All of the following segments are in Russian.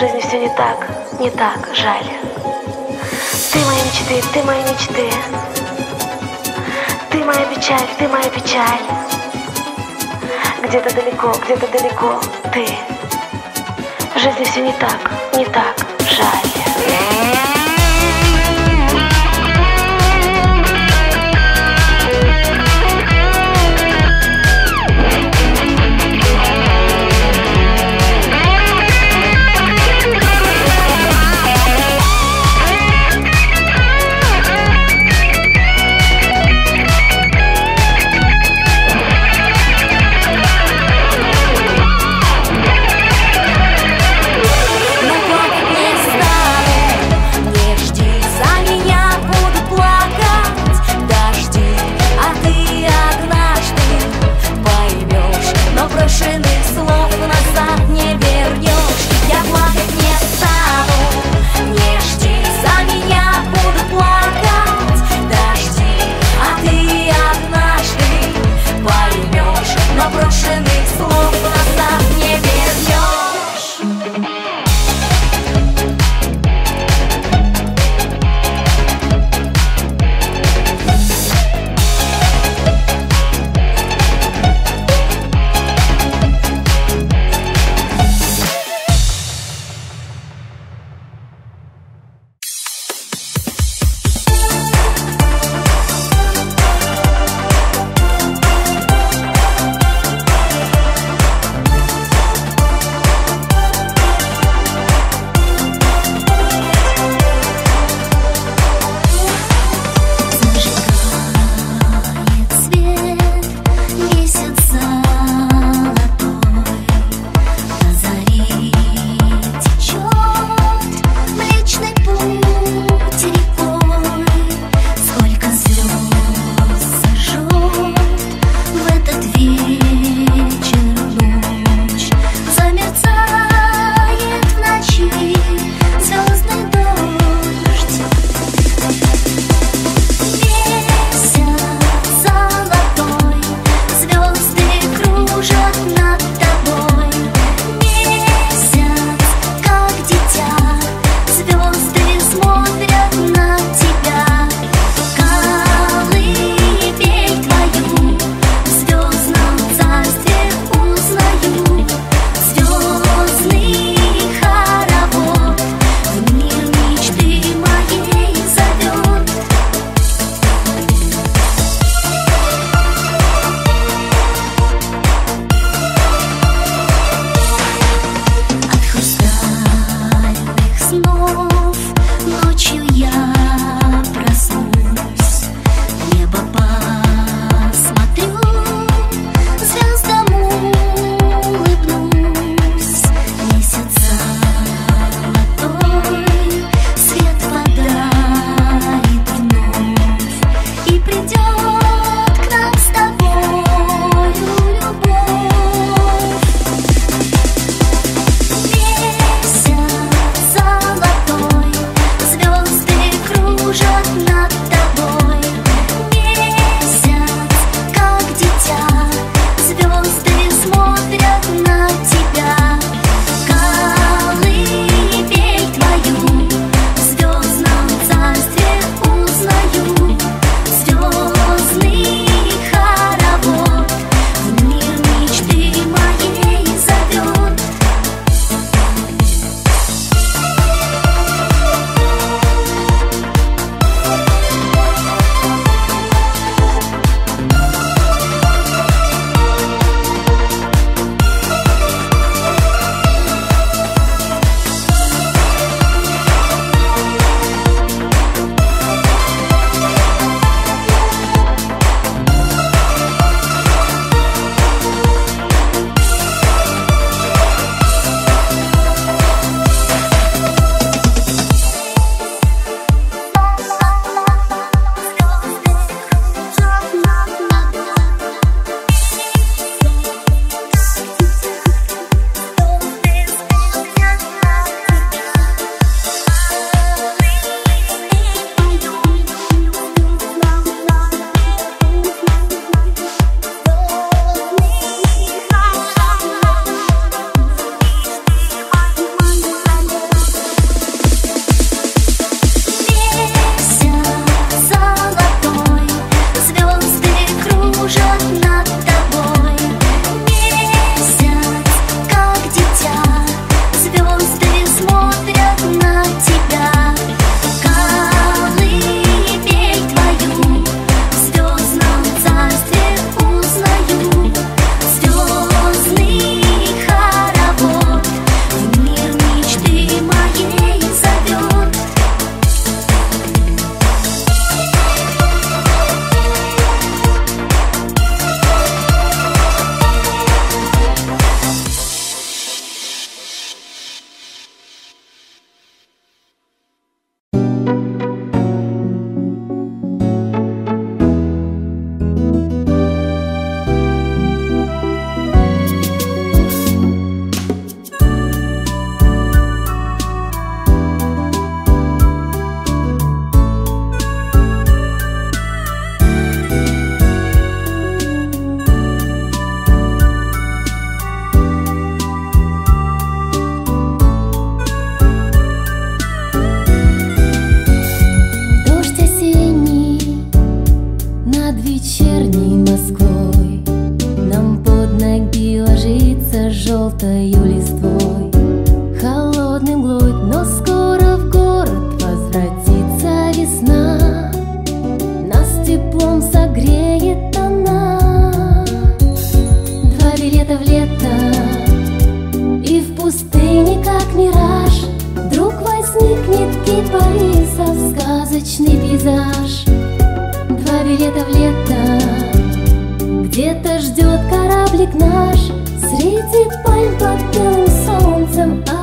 жизни все не так, не так, жаль. Ты мои мечты, ты мои мечты. Ты моя печаль, ты моя печаль. Где-то далеко, где-то далеко ты. В жизни все не так, не так, жаль плывет кораблик наш Среди пальм под белым солнцем, а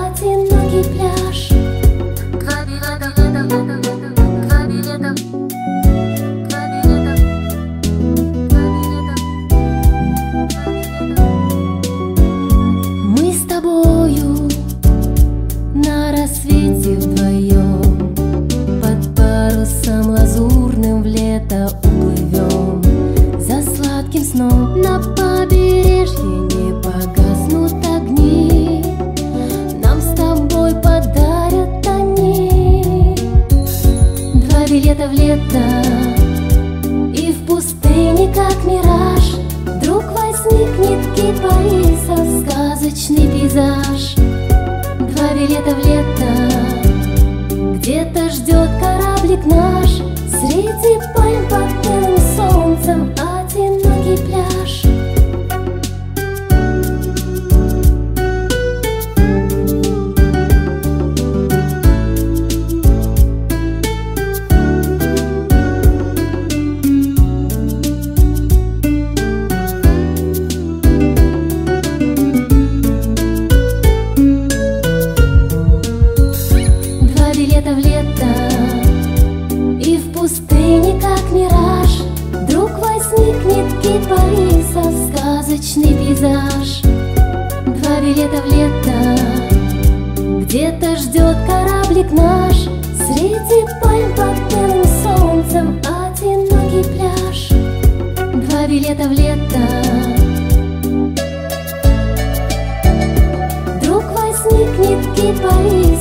там И в пустыне, как мираж Вдруг возникнет кипариса Сказочный пейзаж. Два билета в лето Где-то ждет кораблик наш. Среди пальм под белым солнцем Одинокий пляж. Два билета в лето Вдруг возникнет кипарис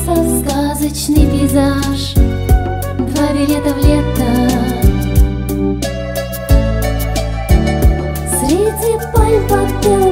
сказочный пейзаж. Два билета в лето. Среди пальм под белым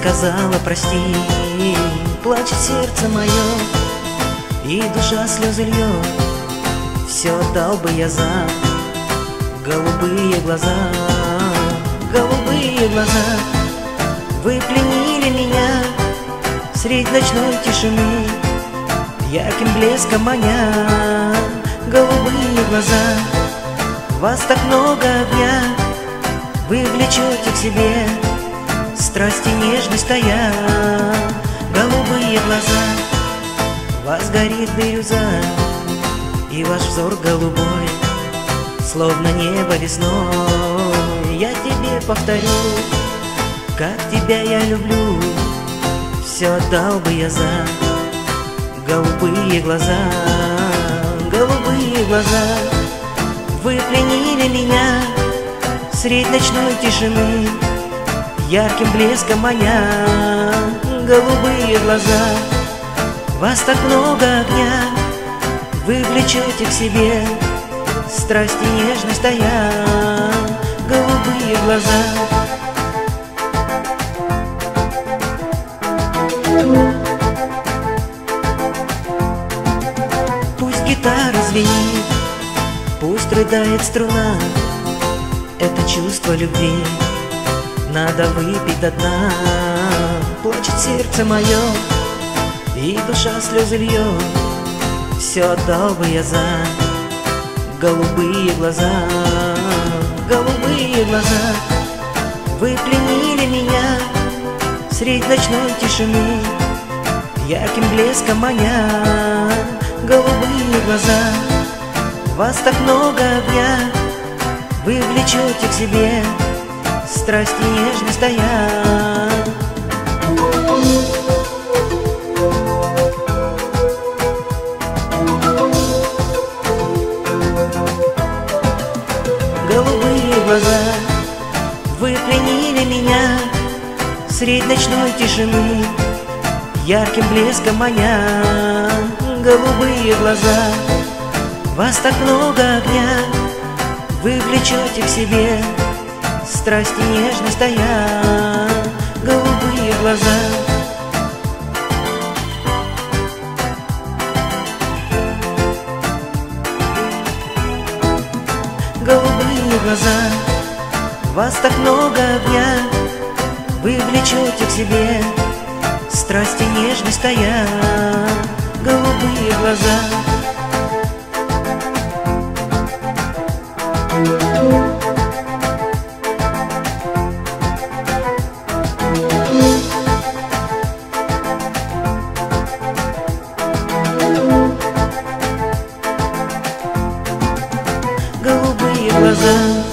сказала прости Плачет сердце мое И душа слезы льет Все отдал бы я за Голубые глаза. Голубые глаза Вы пленили меня Средь ночной тишины Ярким блеском маня Голубые глаза Вас так много огня Вы влечете к себе Страсти нежность тая Голубые глаза. Вас горит бирюза И ваш взор голубой Словно небо весной. Я тебе повторю Как тебя я люблю Все отдал бы я за Голубые глаза, голубые глаза Вы пленили меня Средь ночной тишины Ярким блеском маня Голубые глаза. Вас так много огня. Вы влечете к себе. Страсть и тая Голубые глаза. Пусть гитара звенит, пусть рыдает струна. Это чувство любви надо выпить до дна. Плачет сердце мое, и душа слезы льет Все отдал бы я за голубые глаза. Голубые глаза Вы пленили меня Средь ночной тишины Ярким блеском маня Голубые глаза Вас так много огня Вы влечете к себе Страсть и нежность Голубые глаза Вы пленили меня Средь ночной тишины Ярким блеском маня Голубые глаза Вас так много огня Вы влечете к себе Страсть и нежность тая Голубые глаза. Голубые глаза Вас так много огня Вы влечете к себе present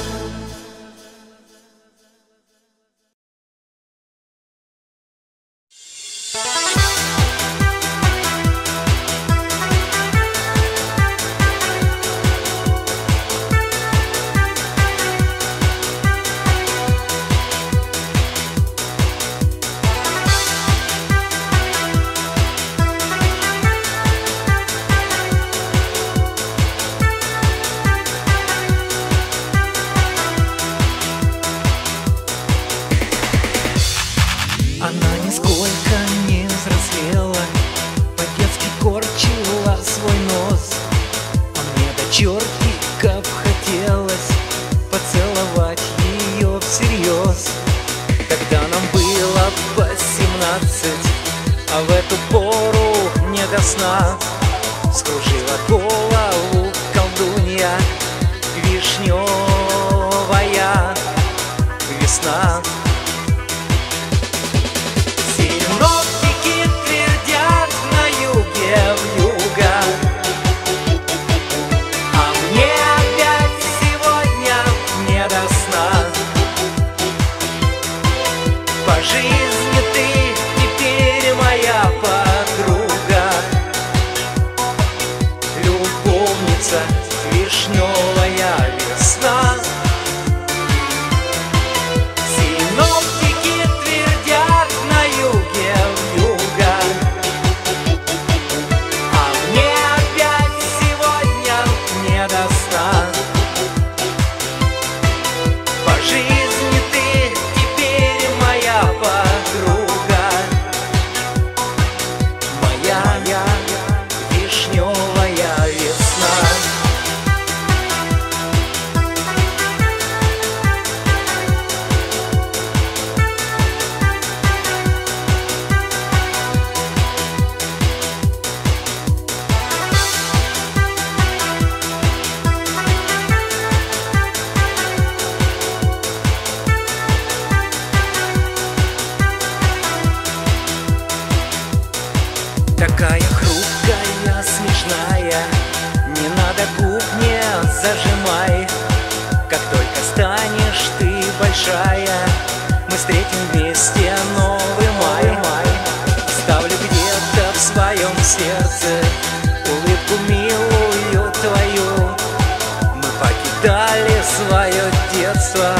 отдали свое детство,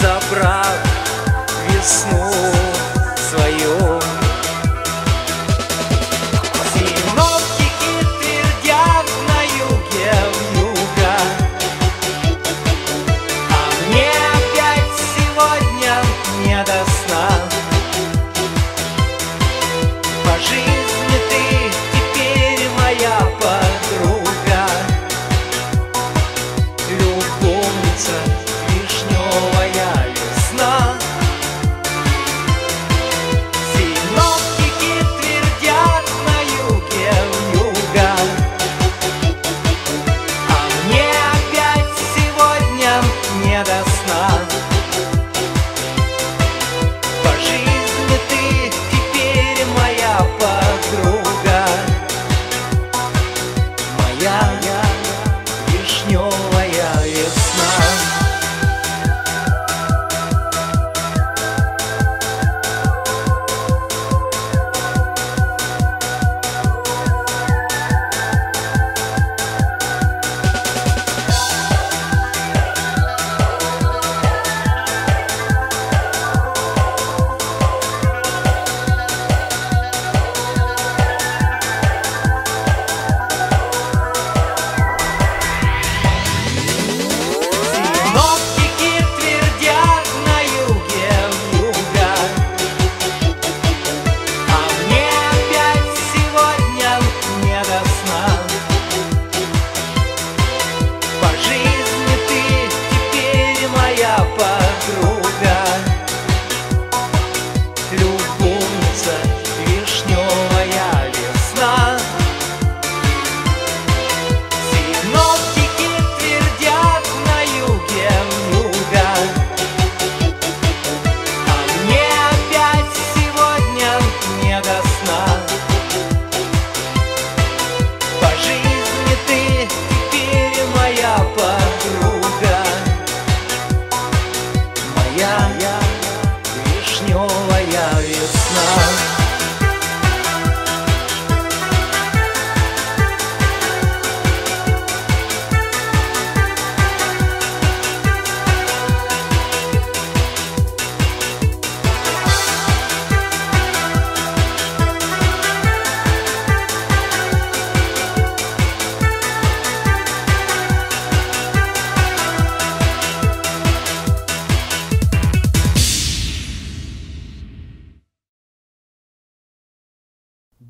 забрав весну.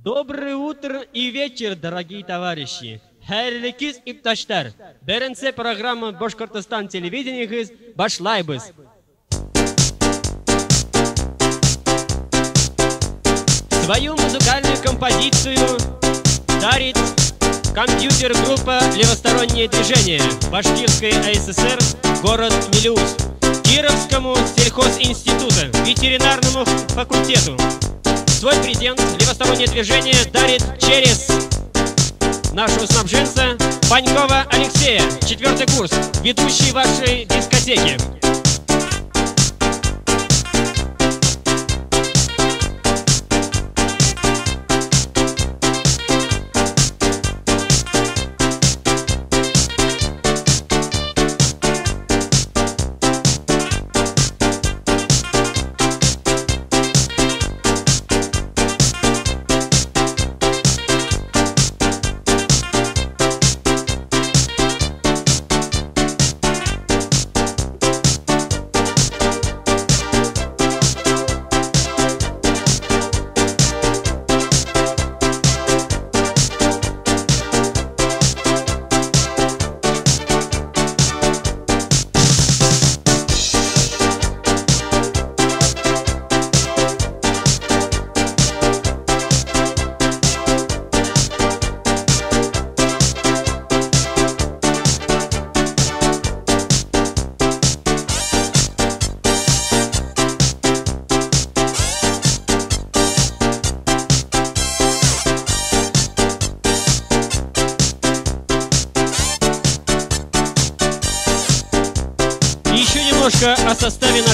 Доброе утро и вечер, дорогие товарищи. Хәйрлекез ипташтар. Беренце программа Башкортостан Телевидения из Башлайбыс. Свою музыкальную композицию дарит компьютер группа «Левостороннее движение» Башкирской АССР, город Мелиус, Кировскому сельхозинституту, ветеринарному факультету, Свой презент «Левостороннее движение» дарит через нашего снабженца Панькова Алексея, четвертый курс, ведущий вашей дискотеки.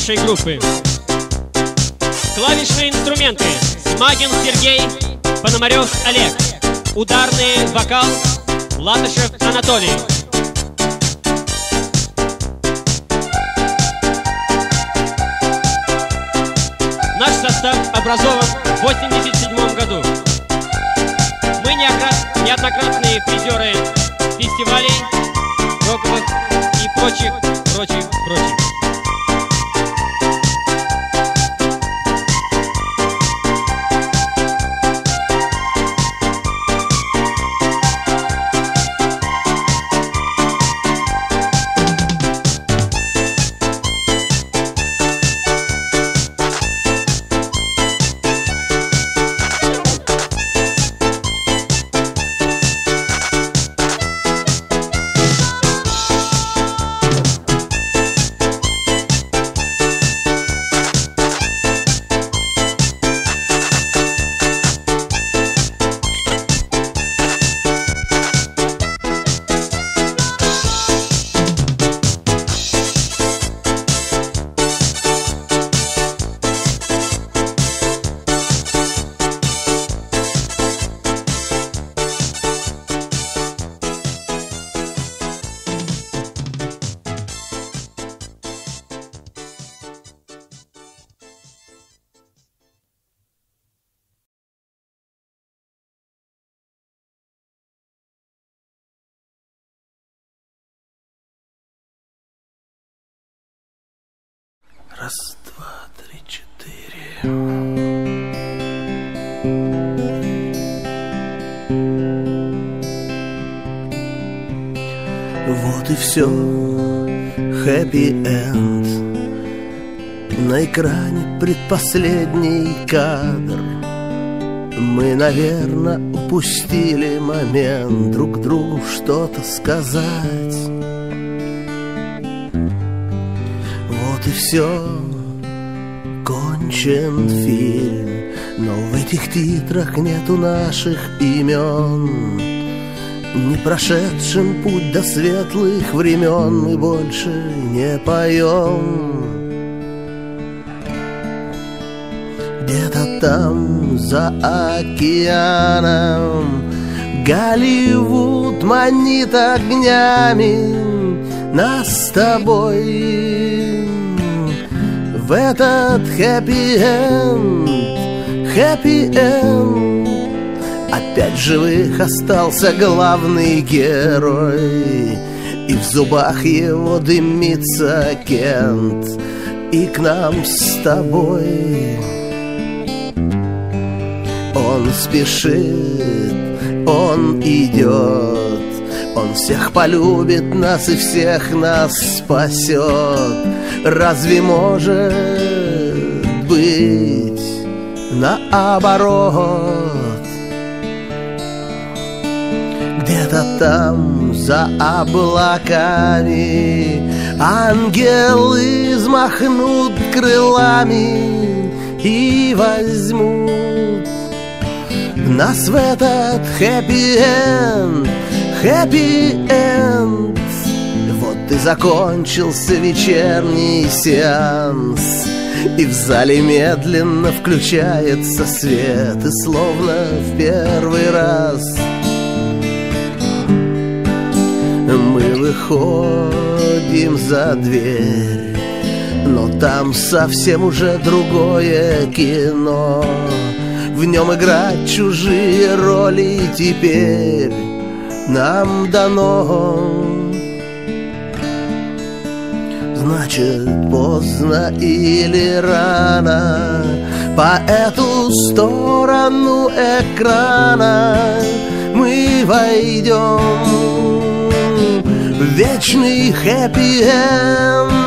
Нашей группы. Клавишные инструменты. Смагин Сергей, Пономарев Олег. Ударный вокал Латышев Анатолий. Наш состав образован в 87 году. Мы неоднократные призеры фестивалей роковых и прочих, прочих, прочих. Все. Хэппи-энд. На экране предпоследний кадр. Мы, наверное, упустили момент друг другу что-то сказать. Вот и все, кончен фильм Но в этих титрах нету наших имен Не прошедшим путь до светлых времен Мы больше не поем. Где-то там, за океаном Голливуд манит огнями Нас с тобой. В этот хэппи-энд Хэппи-энд Опять живых остался главный герой И в зубах его дымится Кент И к нам с тобой он спешит, он идет, Он всех полюбит нас и всех нас спасет. Разве может быть наоборот? Где-то там за облаками. Ангелы взмахнут крылами И возьмут нас в этот хэппи-энд Хэппи-энд Вот и закончился вечерний сеанс И в зале медленно включается свет И словно в первый раз выходим за дверь Но там совсем уже другое кино. В нем играть чужие роли теперь Нам дано. Значит, поздно или рано По эту сторону экрана Мы войдем вечный хэппи-энд